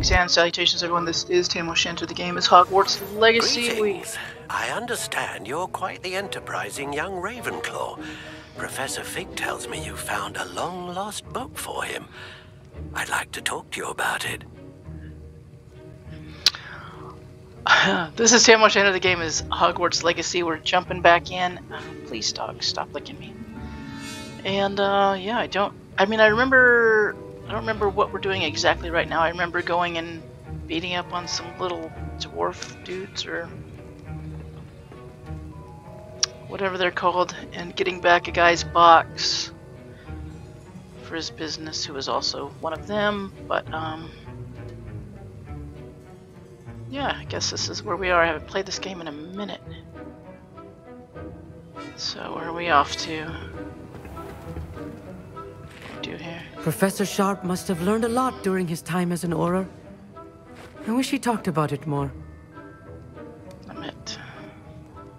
Greetings and salutations, everyone. This is Tam O'Shanter. The game is Hogwarts Legacy. Greetings. I understand you're quite the enterprising young Ravenclaw. Professor Fig tells me you found a long-lost book for him. I'd like to talk to you about it. this is Tam O'Shanter. The game is Hogwarts Legacy. We're jumping back in. please, dog, stop licking me. And, uh, yeah, I don't... I mean, I remember I don't remember what we're doing exactly right now. I remember going and beating up on some little dwarf dudes or whatever they're called and getting back a guy's box for his business who was also one of them. But um yeah I guess this is where we are. I haven't played this game in a minute. So where are we off to do here Professor Sharp must have learned a lot during his time as an Auror. I wish he talked about it more. It.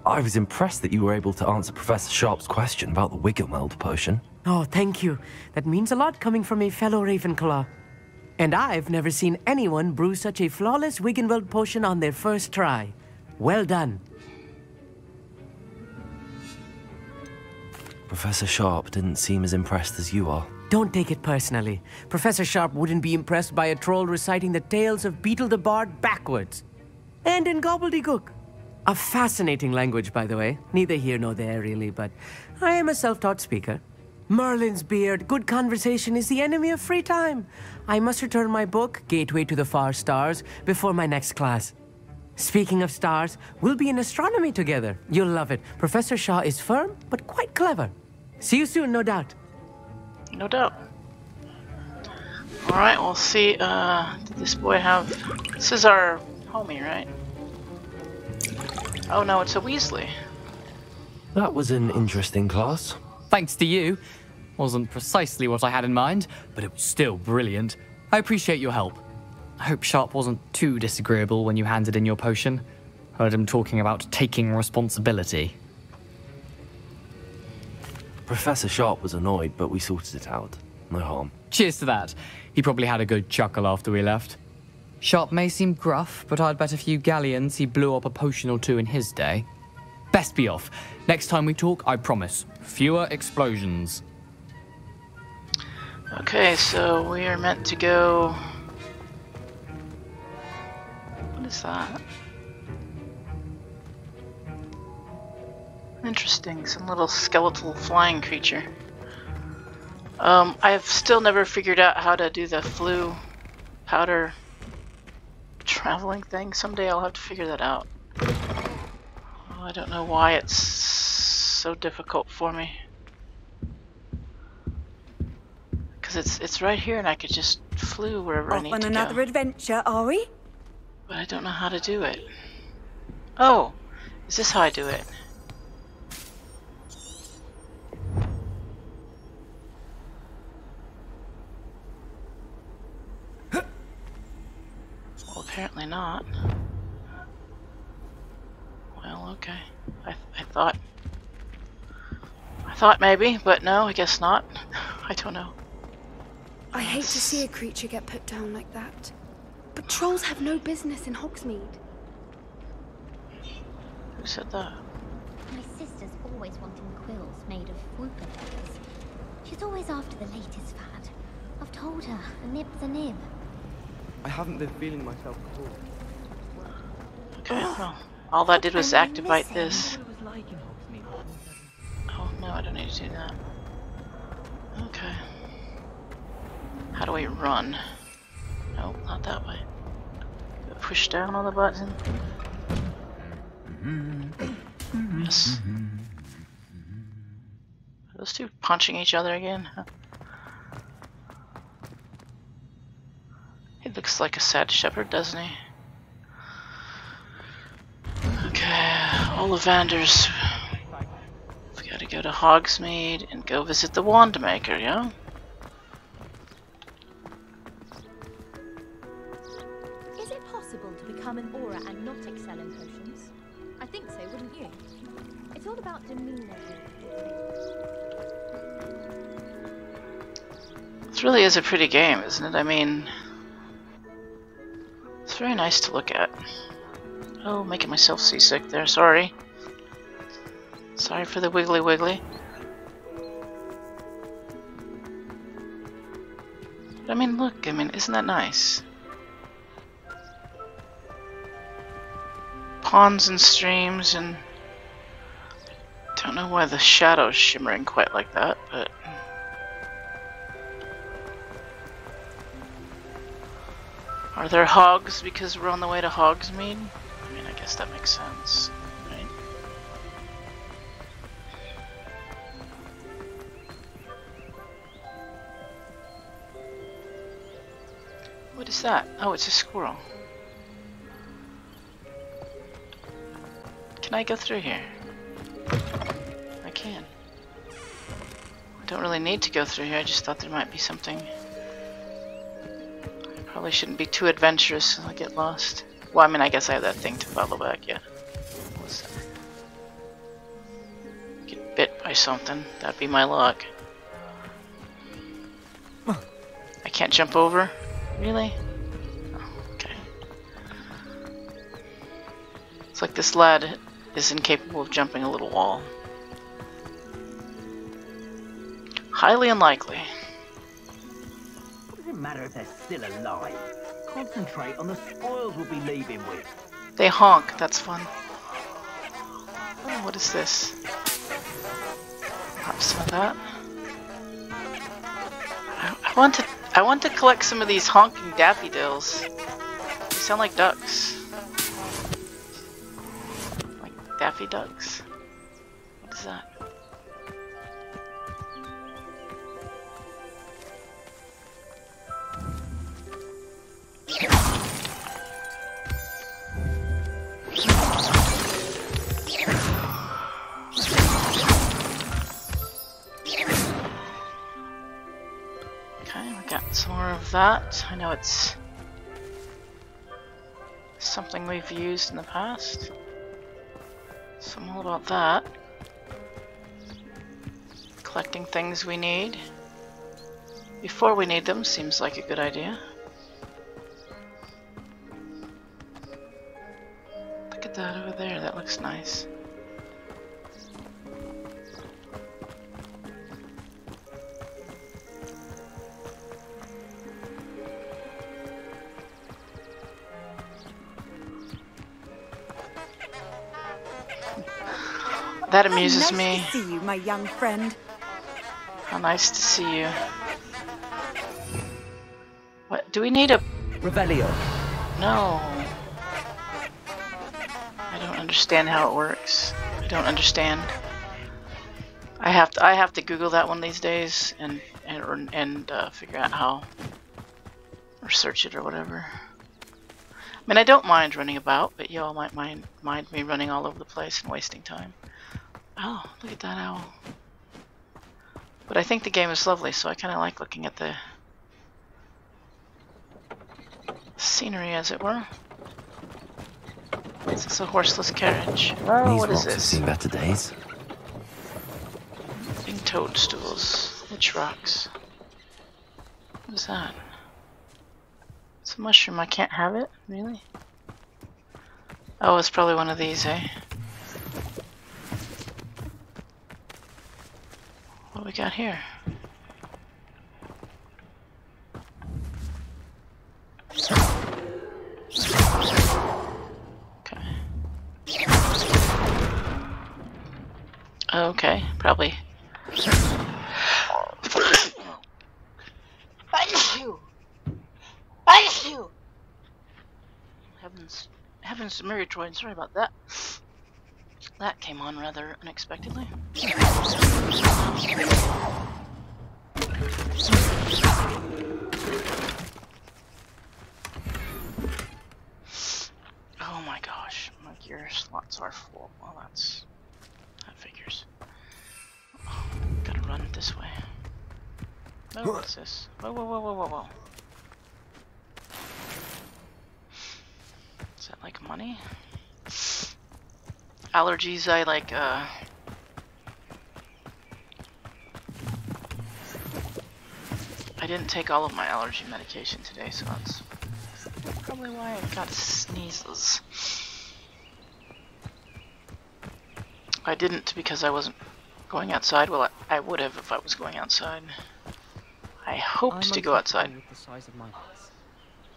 I was impressed that you were able to answer Professor Sharp's question about the Wiggenweld potion. Oh, thank you. That means a lot coming from a fellow Ravenclaw. And I've never seen anyone brew such a flawless Wiggenweld potion on their first try. Well done. Professor Sharp didn't seem as impressed as you are. Don't take it personally. Professor Sharp wouldn't be impressed by a troll reciting the tales of Beedle the Bard backwards. And in gobbledygook. A fascinating language, by the way. Neither here nor there, really, but I am a self-taught speaker. Merlin's beard, good conversation is the enemy of free time. I must return my book, Gateway to the Far Stars, before my next class. Speaking of stars, we'll be in astronomy together. You'll love it. Professor Shah is firm, but quite clever. See you soon, no doubt. No doubt. Alright, we'll see. Uh, did this boy have... This is our homie, right? Oh no, it's a Weasley. That was an interesting class. Thanks to you. Wasn't precisely what I had in mind, but it was still brilliant. I appreciate your help. I hope Sharp wasn't too disagreeable when you handed in your potion. Heard him talking about taking responsibility. Professor Sharp was annoyed, but we sorted it out. No harm. Cheers to that. He probably had a good chuckle after we left. Sharp may seem gruff, but I'd bet a few galleons he blew up a potion or two in his day. Best be off. Next time we talk, I promise. Fewer explosions. Okay, so we are meant to go... What is that? Interesting, some little skeletal flying creature. Um, I've still never figured out how to do the Floo powder traveling thing. Someday I'll have to figure that out. Oh, I don't know why it's so difficult for me. Because it's it's right here and I could just Floo wherever Off I need on to another go. adventure, are we? But I don't know how to do it. Oh, is this how I do it? Apparently not. Well, okay. I, I thought... I thought maybe, but no, I guess not. I don't know. I hate to see a creature get put down like that. But trolls have no business in Hogsmeade. Who said that? My sister's always wanting quills made of whooping feathers. She's always after the latest fad. I've told her, a nib's a nib. I haven't been feeling myself at all. Okay, well, all that did was activate this. What it was like in Hogsmeade. Oh, no, I don't need to do that. Okay. How do we run? Nope, not that way. Push down on the button. Yes. Are those two punching each other again? Huh. He looks like a sad shepherd, doesn't he? Okay, Ollivanders. We gotta go to Hogsmeade and go visit the Wand Maker, yeah? Is it possible to become an Auror and not excel in potions? I think so, wouldn't you? It's all about demeanor. This really is a pretty game, isn't it? I mean, very nice to look at. Oh, making myself seasick there, sorry. Sorry for the wiggly wiggly. I mean, look, I mean, isn't that nice? Ponds and streams and... Don't know why the shadow's shimmering quite like that, but... Are there hogs because we're on the way to Hogsmeade? I mean, I guess that makes sense, right? What is that? Oh, it's a squirrel. Can I go through here? I can. I don't really need to go through here, I just thought there might be something. Probably shouldn't be too adventurous, I'll get lost. Well, I mean, I guess I have that thing to follow back, yeah. Get bit by something, that'd be my luck. I can't jump over? Really? Oh, okay. It's like this lad is incapable of jumping a little wall. Highly unlikely. If they're still alive? Concentrate on the spoils we'll be leaving with. They honk, that's fun. Oh, what is this? Have some of that. I, want to I want to collect some of these honking daffodils. They sound like ducks. Like daffy ducks. That. I know it's something we've used in the past. So I'm all about that. Collecting things we need. Before we need them seems like a good idea. Look at that over there, that looks nice. That amuses nice me. To see you, my young friend. How nice to see you. What? Do we need a Revelio? No. I don't understand how it works. I don't understand. I have to I have to Google that one these days and and and uh, figure out how or search it or whatever. I mean, I don't mind running about, but y'all might mind mind me running all over the place and wasting time. Oh, look at that owl. But I think the game is lovely, so I kind of like looking at the scenery, as it were. This Is this a horseless carriage? Oh, These what is rocks have this? seen better days. Big toadstools. Which rocks? What is that? It's a mushroom. I can't have it? Really? Oh, it's probably one of these, eh? What we got here? Okay, Okay, probably. Heavens, heavens to Murgatroyd, sorry about that. That came on rather unexpectedly. Oh my gosh, my gear slots are full. Well, that's that figures. Oh, gotta run this way. Oh, what's this? Whoa, whoa, whoa, whoa, whoa, whoa. Is that like money? Allergies, I like, uh... I didn't take all of my allergy medication today, so that's Probably why I got sneezes. I didn't because I wasn't going outside. Well, I, I would have if I was going outside. I hoped I'm to go outside. With the size of my house.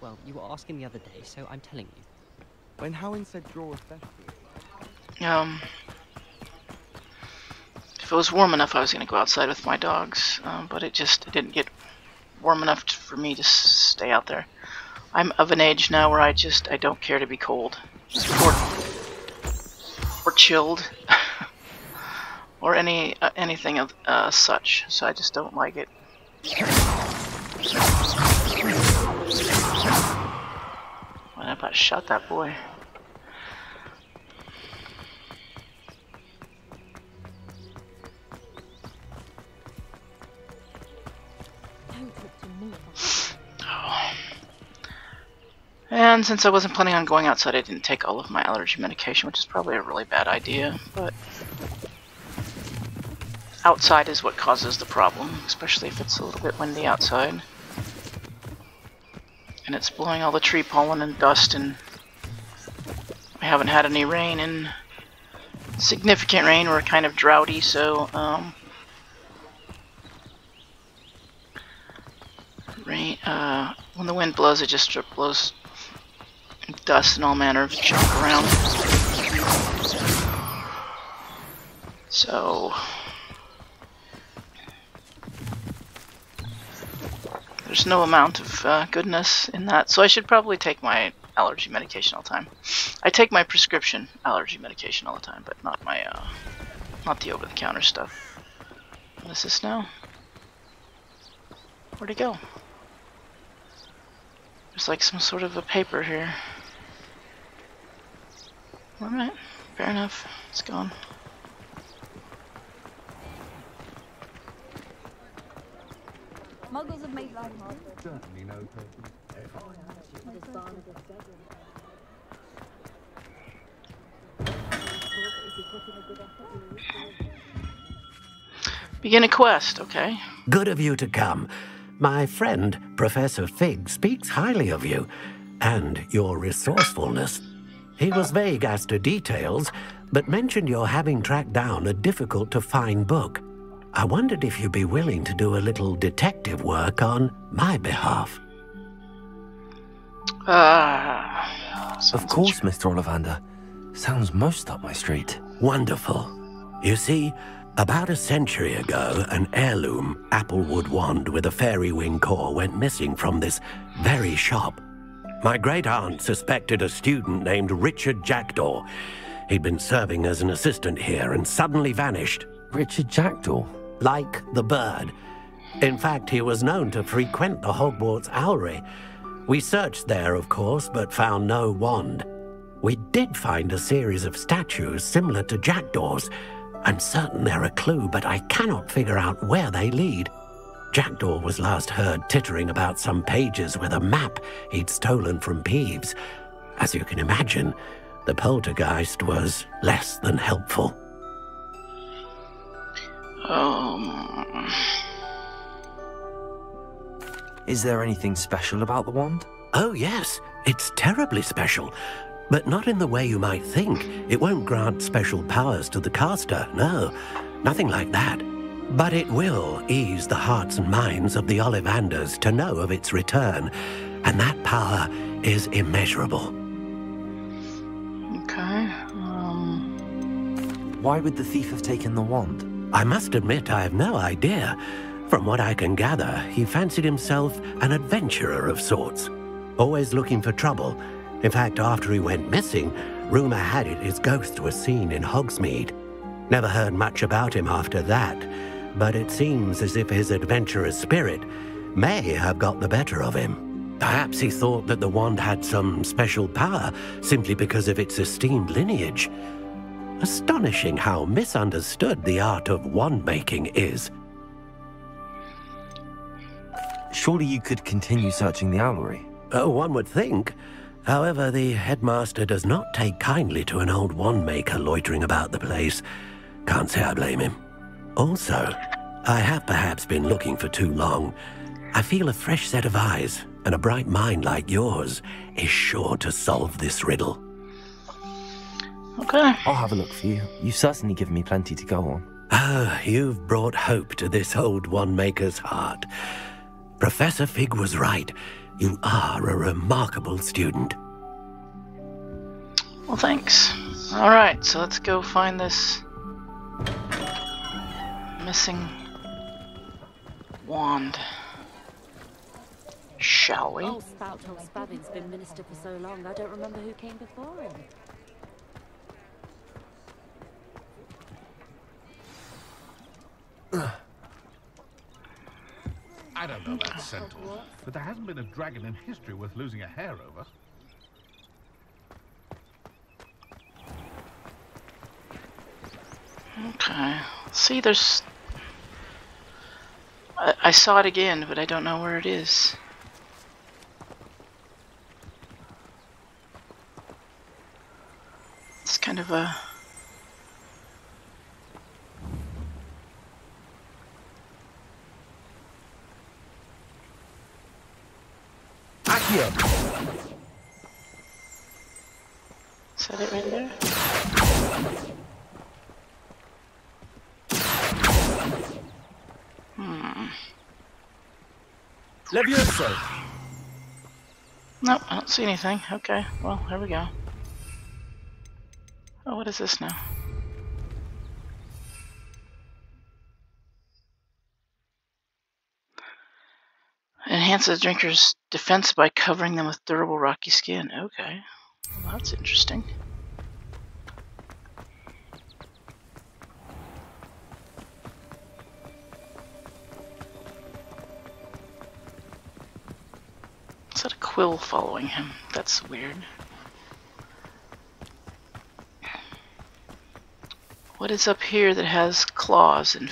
Well, you were asking the other day, so I'm telling you. When Howin said draw a festival, Um, if it was warm enough, I was going to go outside with my dogs, um, but it just it didn't get warm enough t- for me to stay out there. I'm of an age now where I just I don't care to be cold or or chilled or any uh, anything of uh, such. So I just don't like it. Why about shot that boy? And since I wasn't planning on going outside, I didn't take all of my allergy medication, which is probably a really bad idea, but outside is what causes the problem, especially if it's a little bit windy outside. And it's blowing all the tree pollen and dust, and we haven't had any rain and significant rain. We're kind of droughty, so um, rain. Uh, when the wind blows, it just blows dust and all manner of junk around. So there's no amount of uh, goodness in that. So I should probably take my allergy medication all the time. I take my prescription allergy medication all the time, but not my uh, not the over-the-counter stuff. What is this now? Where'd it go? There's like some sort of a paper here. Alright, fair enough. It's gone. Muggles have made life hard. Certainly no person. Begin a quest, okay. Good of you to come. My friend, Professor Fig, speaks highly of you and your resourcefulness. He was vague as to details, but mentioned your having tracked down a difficult to find book. I wondered if you'd be willing to do a little detective work on my behalf. Ah. Of course, Mr. Ollivander. Sounds most up my street. Wonderful. You see, about a century ago, an heirloom applewood wand with a fairy wing core went missing from this very shop. My great aunt suspected a student named Richard Jackdaw. He'd been serving as an assistant here and suddenly vanished. Richard Jackdaw? Like the bird. In fact, he was known to frequent the Hogwarts Owlery. We searched there, of course, but found no wand. We did find a series of statues similar to Jackdaw's. I'm certain they're a clue, but I cannot figure out where they lead. Jackdaw was last heard tittering about some pages with a map he'd stolen from Peeves. As you can imagine, the poltergeist was less than helpful. Um. Is there anything special about the wand? Oh, yes, it's terribly special. But not in the way you might think. It won't grant special powers to the caster, no. Nothing like that. But it will ease the hearts and minds of the Ollivanders to know of its return. And that power is immeasurable. Okay. Um. Why would the thief have taken the wand? I must admit I have no idea. From what I can gather, he fancied himself an adventurer of sorts. Always looking for trouble. In fact, after he went missing, rumor had it his ghost was seen in Hogsmeade. Never heard much about him after that, but it seems as if his adventurous spirit may have got the better of him. Perhaps he thought that the wand had some special power simply because of its esteemed lineage. Astonishing how misunderstood the art of wand making is. Surely you could continue searching the owlery. Oh, one would think. However, the headmaster does not take kindly to an old wand maker loitering about the place. Can't say I blame him. Also, I have perhaps been looking for too long. I feel a fresh set of eyes, and a bright mind like yours is sure to solve this riddle. Okay. I'll have a look for you. You've certainly given me plenty to go on. Ah, you've brought hope to this old wand maker's heart. Professor Fig was right. You are a remarkable student. Well, thanks. Alright, so let's go find this missing wand. Shall we? Old spout Spavin's been minister for so long, I don't remember who came before him. I don't know about centaurs, but there hasn't been a dragon in history worth losing a hair over. Okay. See, there's... I, I saw it again, but I don't know where it is. It's kind of a... Is that it right there? Hmm. Levioso! Nope, I don't see anything. Okay, well, here we go. Oh, what is this now? Enhances drinker's defense by covering them with durable rocky skin. Okay, well, that's interesting. Quill following him? That's weird. What is up here that has claws and...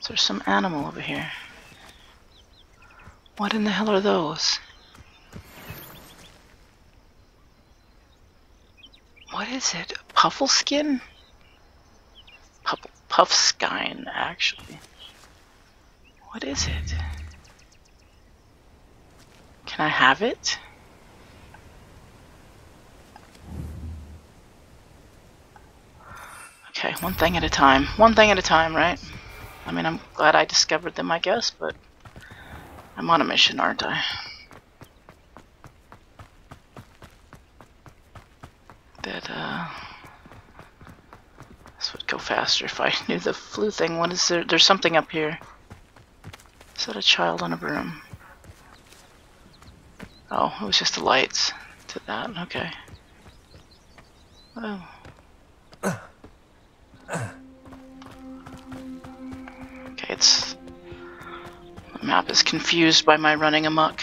Is there some animal over here? What in the hell are those? What is it? Puffle skin? Puff, puffskein, actually. What is it? Can I have it? Okay, one thing at a time. One thing at a time, right? I mean, I'm glad I discovered them, I guess, but I'm on a mission, aren't I? That, uh... This would go faster if I knew the Floo thing. What is there? There's something up here. Is that a child on a broom? Oh, it was just the lights to that. Okay. Oh. Okay, it's... The map is confused by my running amok.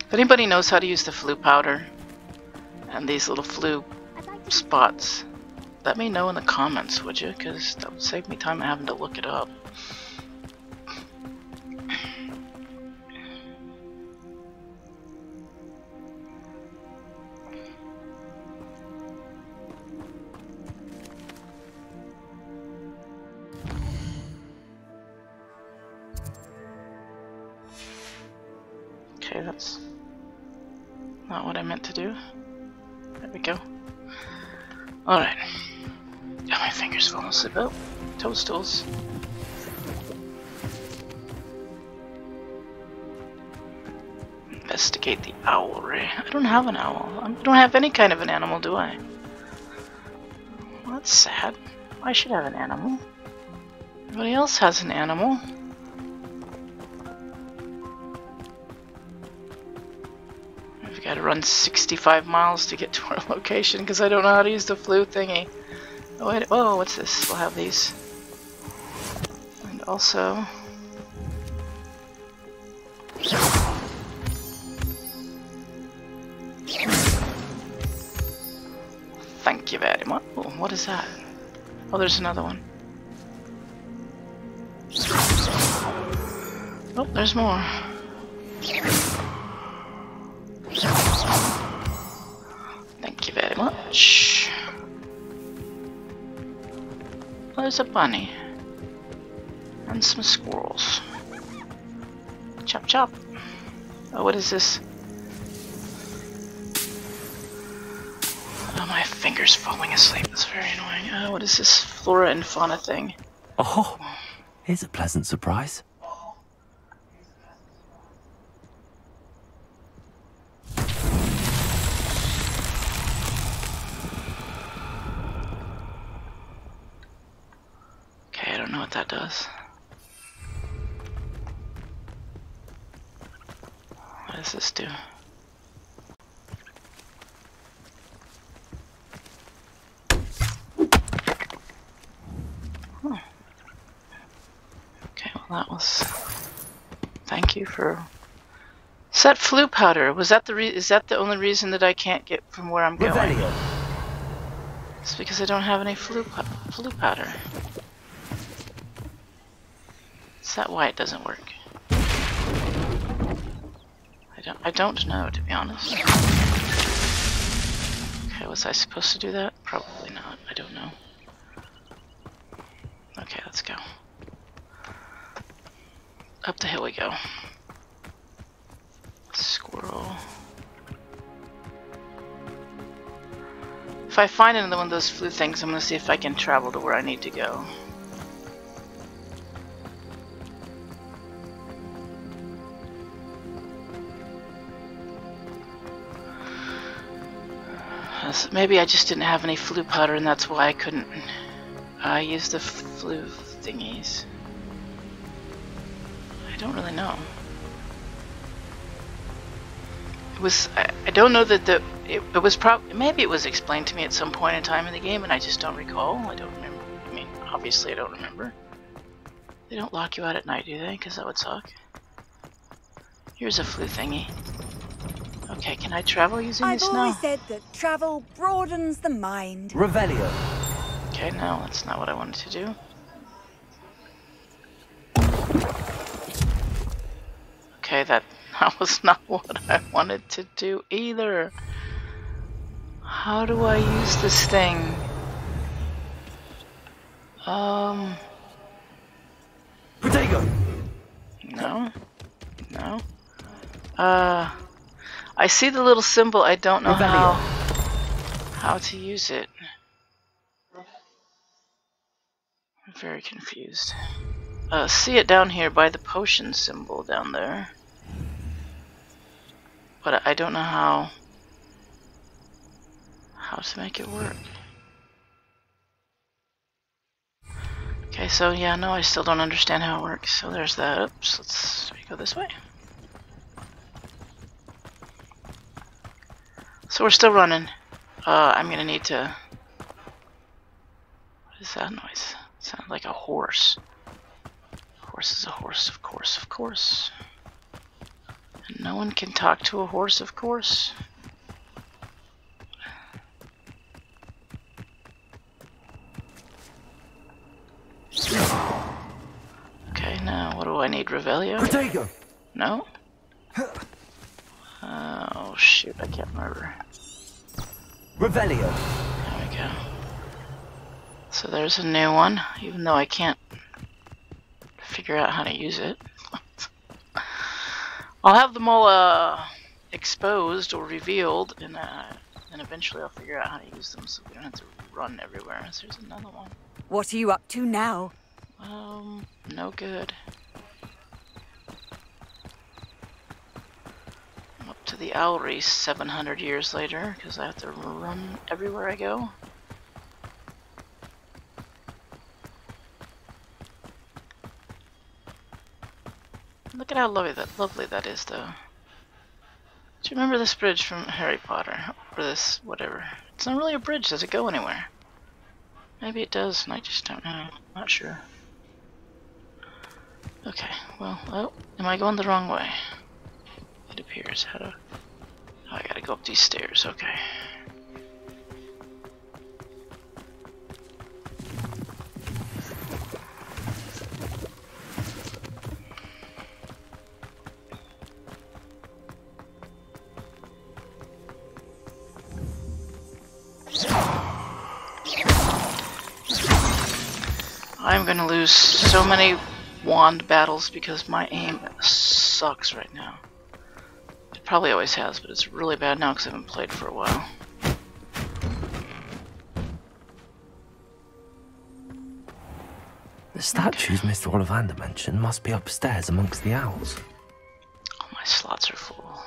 If anybody knows how to use the Floo powder and these little Floo spots, let me know in the comments, would you? Because that would save me time having to look it up. Not what I meant to do. There we go. Alright. Got my fingers falling asleep. Oh, toadstools. Investigate the owlery. I don't have an owl. I don't have any kind of an animal, do I? Well, that's sad. I should have an animal. Everybody else has an animal. We've got to run 65 miles to get to our location because I don't know how to use the Floo thingy. Oh, wait, oh, what's this? We'll have these. And also... Thank you very much. Oh, what is that? Oh, there's another one. Oh, there's more. A bunny. And some squirrels. Chop chop. Oh, what is this? Oh, my finger's falling asleep. That's very annoying. Oh, what is this flora and fauna thing? Oh, here's a pleasant surprise. Okay, I don't know what that does. What does this do? Hmm. Okay, well that was. Thank you for. Set Floo powder. Was that the re is that the only reason that I can't get from where I'm going? It's because I don't have any Floo Floo powder. Is that why it doesn't work? I don't I don't know to be honest. Okay, was I supposed to do that? Probably not. I don't know. Okay, let's go. Up the hill we go. Squirrel. If I find another one of those Floo things, I'm gonna see if I can travel to where I need to go. Maybe I just didn't have any Floo powder and that's why I couldn't uh, use the Floo thingies. I don't really know. It was, I, I don't know that the, it, it was probably, maybe it was explained to me at some point in time in the game and I just don't recall. I don't remember. I mean, obviously I don't remember. They don't lock you out at night, do they? Because that would suck. Here's a Floo thingy. Okay, can I travel using I've this always now? said that travel broadens the mind. Revelio. Okay, no, that's not what I wanted to do. Okay, that, that was not what I wanted to do either. How do I use this thing? Um... Protego. No. No. Uh... I see the little symbol, I don't know how, how to use it. I'm very confused. Uh, see it down here by the potion symbol down there. But I don't know how, how to make it work. Okay, so yeah, no, I still don't understand how it works. So there's that. Oops, let's go this way. So we're still running. Uh, I'm gonna need to. What is that noise? It sounds like a horse. Horse is a horse, of course, of course. And no one can talk to a horse, of course. Okay, now what do I need? Revelio? Protego. No? Oh shoot, I can't remember. Revelio. There we go. So there's a new one, even though I can't figure out how to use it. I'll have them all uh, exposed or revealed, and uh, then eventually I'll figure out how to use them so we don't have to run everywhere. So there's another one. What are you up to now? Um, no good. I'm up to the Owlery 700 years later, because I have to run everywhere I go. Look at how lovely that lovely that is, though. Do you remember this bridge from Harry Potter? Or this, whatever. It's not really a bridge, does it go anywhere? Maybe it does, and I just don't know. Not sure. Okay, well, oh, am I going the wrong way? Appears. How to... Oh, I gotta go up these stairs, okay. I'm gonna lose so many wand battles because my aim sucks right now. Probably always has, but it's really bad now because I haven't played for a while. The statues Mr. Ollivander mentioned must be upstairs amongst the owls. All my slots are full.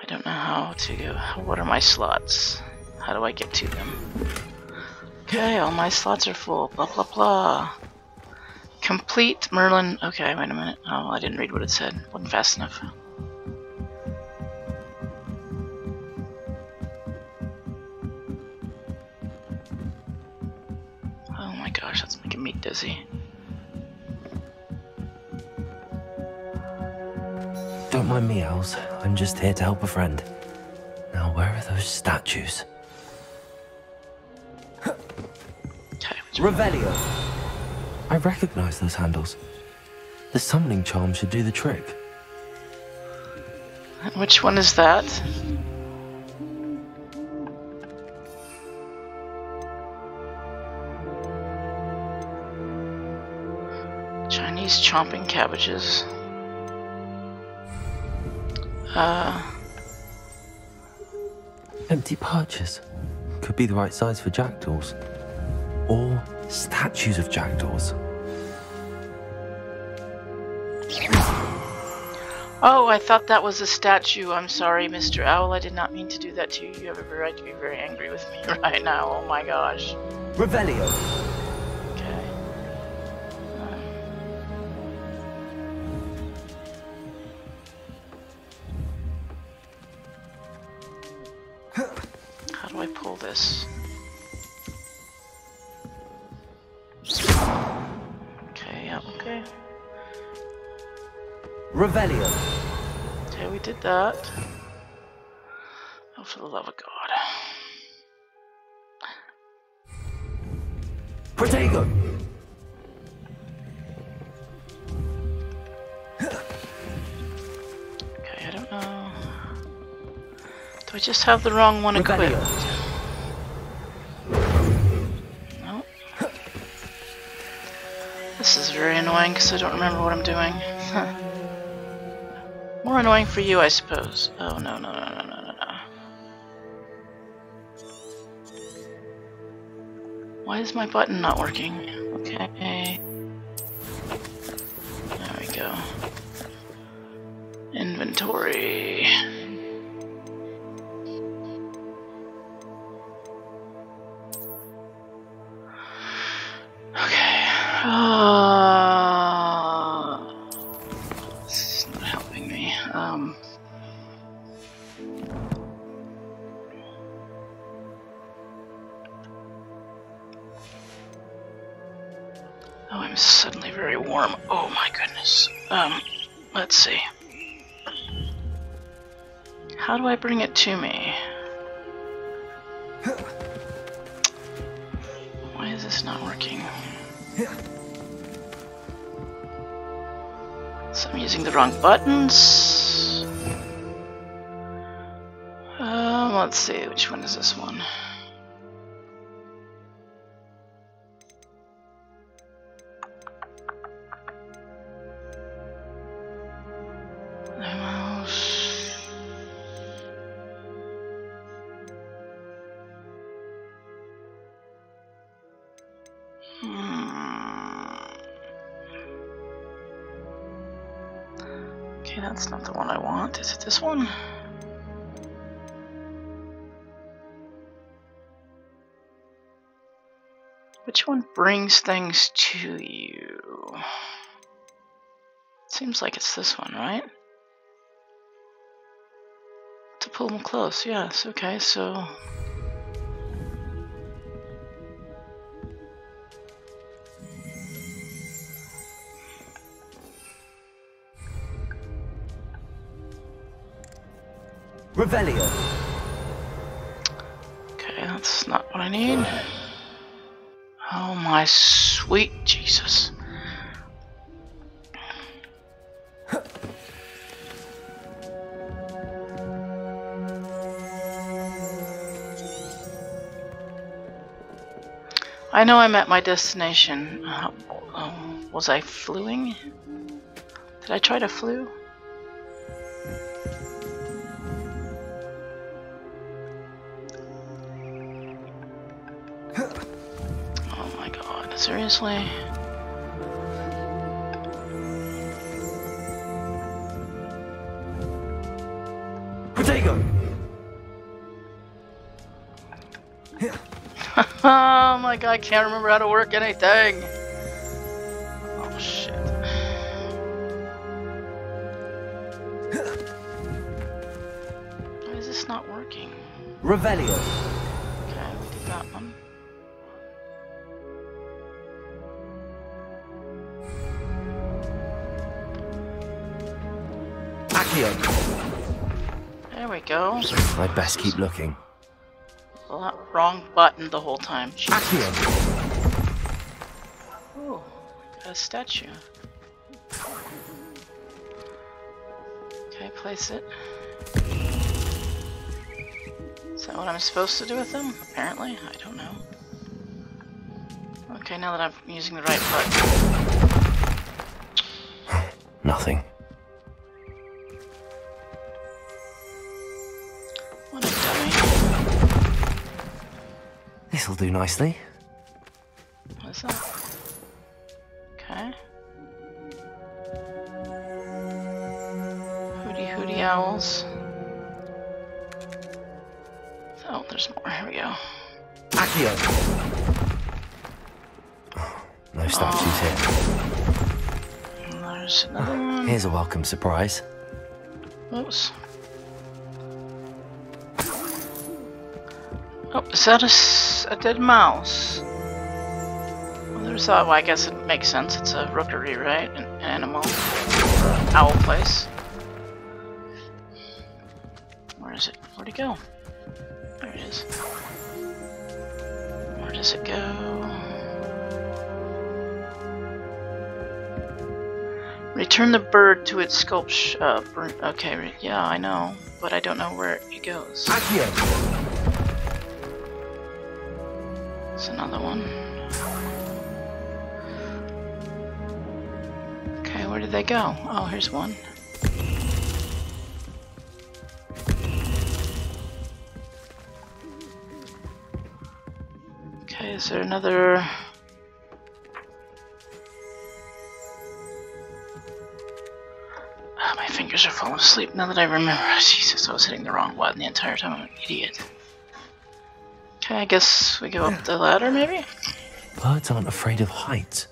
I don't know how to go. What are my slots? How do I get to them? Okay, all my slots are full. Blah blah blah. Complete Merlin. Okay, wait a minute. Oh, I didn't read what it said. wasn't fast enough. Oh my gosh, that's making me dizzy. Don't mind me, owls. I'm just here to help a friend. Now, where are those statues? Revelio. I recognize those handles. The summoning charm should do the trick. Which one is that? Chinese chomping cabbages. Uh, Empty perches. Could be the right size for jackdaws. Or statues of jackdaws. oh, I thought that was a statue. I'm sorry, Mr. Owl. I did not mean to do that to you. You have every right to be very angry with me right now. Oh my gosh. Revelio. Okay. Uh. How do I pull this? Revelio. Okay, we did that. Oh, for the love of God. Protego. Okay, I don't know. Do I just have the wrong one equipped? No. This is very annoying because I don't remember what I'm doing. More annoying for you, I suppose. Oh, no, no, no, no, no, no, no. Why is my button not working? Okay. There we go. Inventory. Oh, I'm suddenly very warm. Oh my goodness. Um, let's see. How do I bring it to me? Why is this not working? So I'm using the wrong buttons. Um, let's see, which one is this one? This one? Which one brings things to you? Seems like it's this one, right? To pull them close, yes. Okay, so. Revelio. Okay, that's not what I need. Oh my sweet Jesus. I know I'm at my destination. Uh, um, was I fluing? Did I try to flew? Seriously? Protego! oh my god, I can't remember how to work anything. Oh shit. Why is this not working? Revelio. I'd best keep looking. Well, wrong button the whole time. Ooh, a statue. Okay, place it. Is that what I'm supposed to do with them? Apparently, I don't know. Okay, now that I'm using the right button. Nothing. This'll do nicely. What is that? Okay. Hooty hooty owls. Oh, there's more. Here we go. Accio! No statues here. Oh, there's another one. Here's a welcome surprise. Oops. Oh, is that a, a dead mouse? Well, there's that. Well, I guess it makes sense. It's a rookery, right? An animal. Owl place. Where is it? Where'd it go? There it is. Where does it go? Return the bird to its sculpture. Uh, okay, yeah, I know, but I don't know where it goes. It's another one. Okay, where did they go? Oh, here's one. Okay, is there another? Ah, my fingers are falling asleep now that I remember. Jesus, I was hitting the wrong button the entire time. I'm an idiot. Okay, I guess we go up the ladder, maybe? Birds aren't afraid of heights.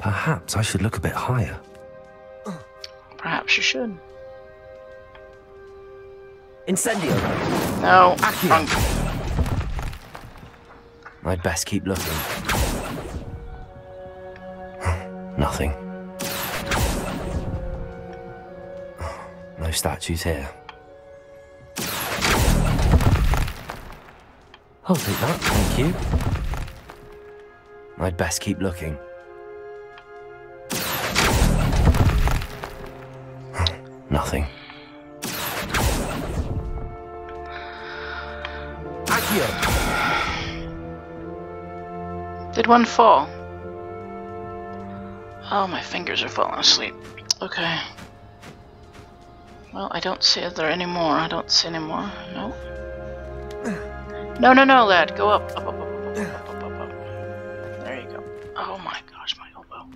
Perhaps I should look a bit higher. Perhaps you should. Incendio. No, wrong. I'd best keep looking. Nothing. No statues here. I'll take that, thank you. I'd best keep looking. Nothing. Did one fall? Oh, my fingers are falling asleep. Okay. Well, I don't see there anymore. I don't see anymore. No. No, no, no, lad. Go up. Up, up, up, up, up, up, up, up. There you go. Oh my gosh, my elbow.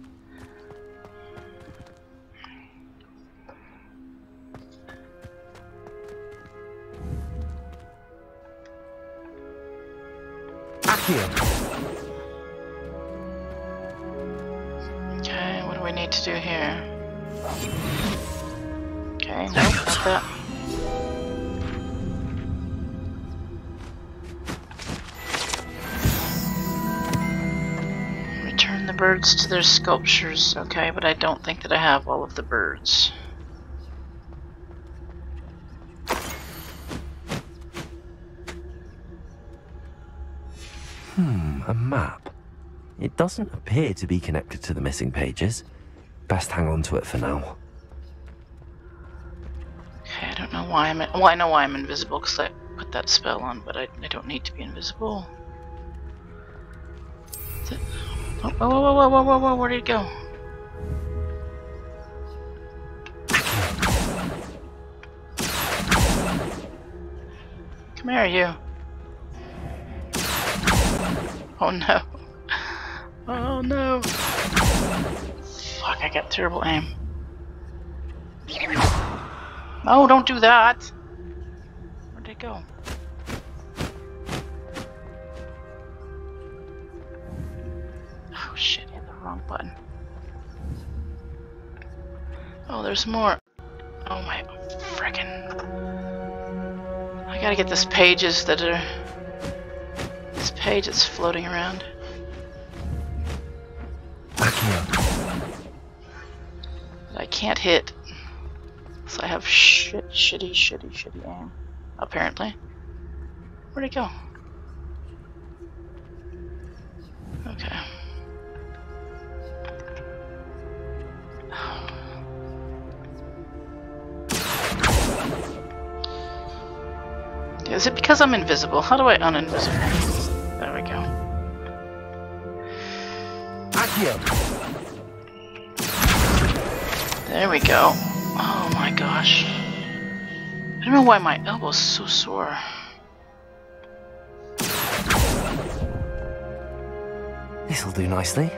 Accio. To their sculptures. Okay, but I don't think that I have all of the birds. Hmm, a map. It doesn't appear to be connected to the missing pages. Best hang on to it for now. Okay, I don't know why I'm. Well, I know why I'm invisible because I put that spell on, but I, I don't need to be invisible. Oh, whoa, whoa, whoa, whoa, whoa, whoa, where did it go? Come here, you. Oh no. Oh no. Fuck, I got terrible aim. No, don't do that. Where'd it go? Button. Oh, there's more. Oh my frickin'. I gotta get this pages that are. This page that's floating around. Accio. that I can't hit. So I have shit, shitty, shitty, shitty aim. Apparently. Where'd it go? Okay. Is it because I'm invisible? How do I uninvisible? There we go. There we go. Oh my gosh. I don't know why my elbow's so sore. This'll do nicely.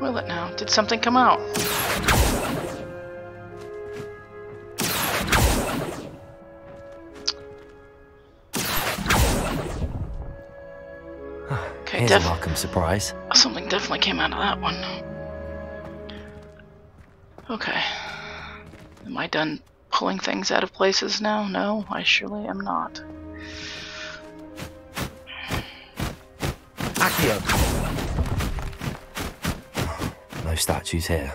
Will it now? Did something come out? Okay, Here's a welcome surprise. Oh, something definitely came out of that one. Okay. Am I done pulling things out of places now? No, I surely am not. Accio. Statues here.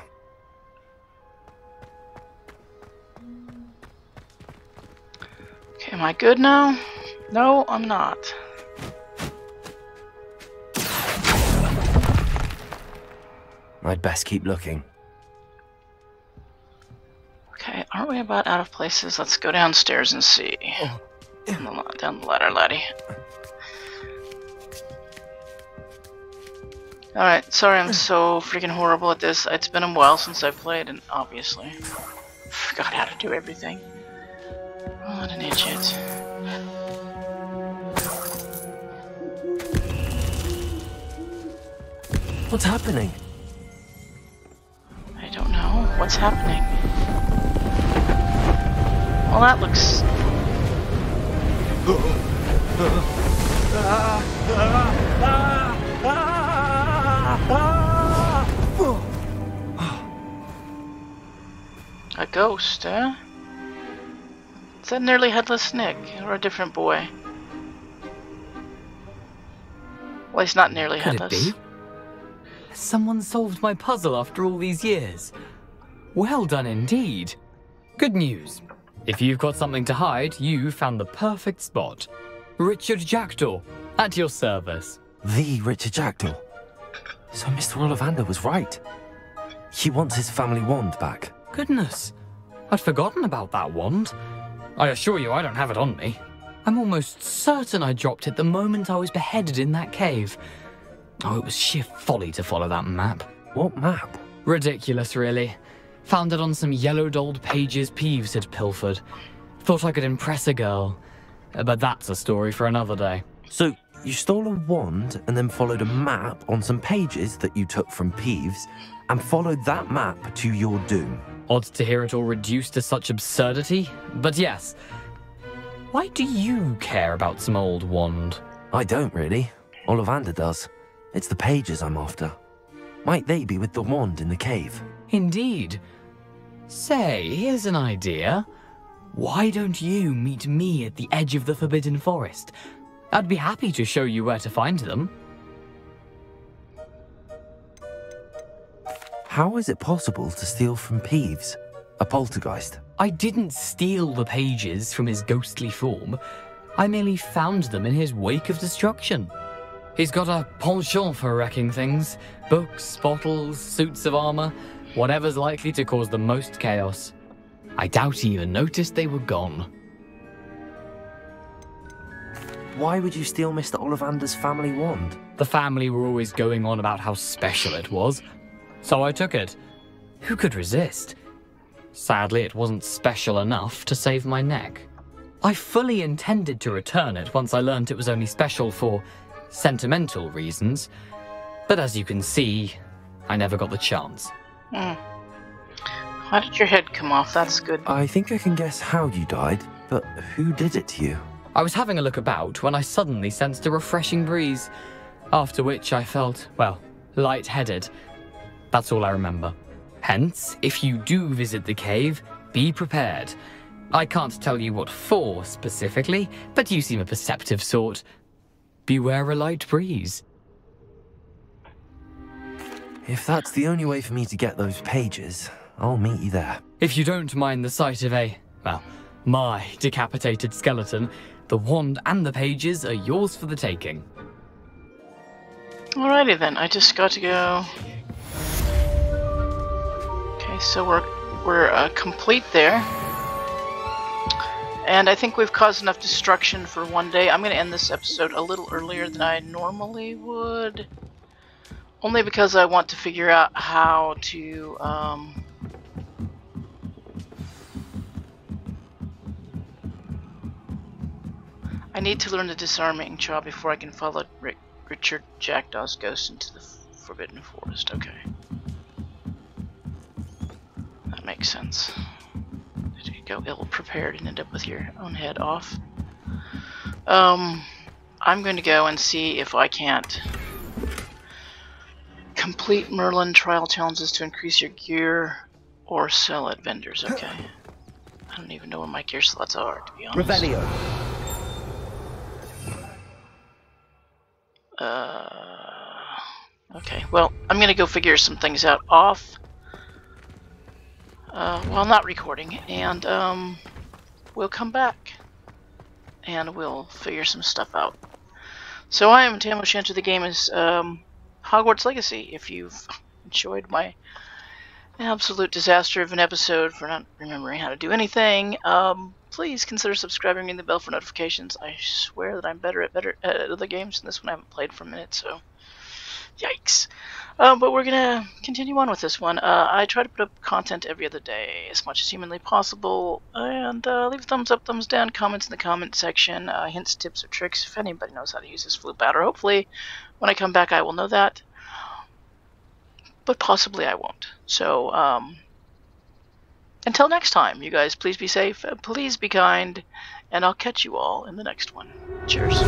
Okay, am I good now? No, I'm not. I'd best keep looking. Okay, aren't we about out of places? Let's go downstairs and see. Oh, down the, down the ladder, laddie. Alright, sorry I'm so freaking horrible at this. It's been a while since I played, and obviously forgot how to do everything. Oh, what an idiot. What's happening? I don't know. What's happening? Well, that looks... Ah, ah, ah, A ghost, eh? Is that nearly headless Nick, or a different boy? Well, he's not nearly Could it headless. be? Someone solved my puzzle after all these years. Well done indeed. Good news. If you've got something to hide, you found the perfect spot. Richard Jackdaw, at your service. The Richard Jackdaw. So Mr. Ollivander was right. He wants his family wand back. Goodness, I'd forgotten about that wand. I assure you I don't have it on me. I'm almost certain I dropped it the moment I was beheaded in that cave. Oh, it was sheer folly to follow that map. What map? Ridiculous, really. Found it on some yellowed old pages Peeves had pilfered. Thought I could impress a girl. But that's a story for another day. So you stole a wand and then followed a map on some pages that you took from Peeves and followed that map to your doom. Odd to hear it all reduced to such absurdity, but yes. Why do you care about some old wand? I don't really. Ollivander does. It's the pages I'm after. Might they be with the wand in the cave? Indeed. Say, here's an idea. Why don't you meet me at the edge of the Forbidden Forest? I'd be happy to show you where to find them. How is it possible to steal from Peeves? A poltergeist? I didn't steal the pages from his ghostly form. I merely found them in his wake of destruction. He's got a penchant for wrecking things books, bottles, suits of armor, whatever's likely to cause the most chaos. I doubt he even noticed they were gone. Why would you steal Mr. Ollivander's family wand? The family were always going on about how special it was, so I took it. Who could resist? Sadly, it wasn't special enough to save my neck. I fully intended to return it once I learned it was only special for sentimental reasons, but as you can see, I never got the chance. Hmm. How did your head come off? That's good. I think I can guess how you died, but who did it to you? I was having a look about when I suddenly sensed a refreshing breeze, after which I felt, well, light-headed. That's all I remember. Hence, if you do visit the cave, be prepared. I can't tell you what for specifically, but you seem a perceptive sort. Beware a light breeze. If that's the only way for me to get those pages, I'll meet you there. If you don't mind the sight of a, well, my decapitated skeleton, the wand and the pages are yours for the taking. Alrighty then, I just got to go. Okay, so we're we're uh, complete there. And I think we've caused enough destruction for one day. I'm going to end this episode a little earlier than I normally would. Only because I want to figure out how to... Um, need to learn the disarming job before I can follow Rick, Richard Jackdaw's ghost into the Forbidden Forest. Okay. That makes sense. Did you go ill prepared and end up with your own head off? Um, I'm going to go and see if I can't complete Merlin trial challenges to increase your gear or sell at vendors. Okay. I don't even know where my gear slots are, to be honest. Revelio. Uh, okay, well, I'm gonna go figure some things out off. Uh, while not recording, and um, we'll come back and we'll figure some stuff out. So I am Tam O'Shanter. The game is um, Hogwarts Legacy. If you've enjoyed my absolute disaster of an episode for not remembering how to do anything, um, please consider subscribing and the bell for notifications. I swear that I'm better at better at other games than this one. I haven't played for a minute, so yikes. Um, but we're gonna continue on with this one. Uh, I try to put up content every other day as much as humanly possible, and uh, leave thumbs up, thumbs down, comments in the comment section, uh, hints, tips, or tricks if anybody knows how to use this Floo powder. Hopefully, when I come back, I will know that, but possibly I won't. So, um, until next time, you guys, please be safe, please be kind, and I'll catch you all in the next one. Cheers.